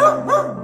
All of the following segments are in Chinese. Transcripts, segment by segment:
啊 啊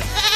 Hey!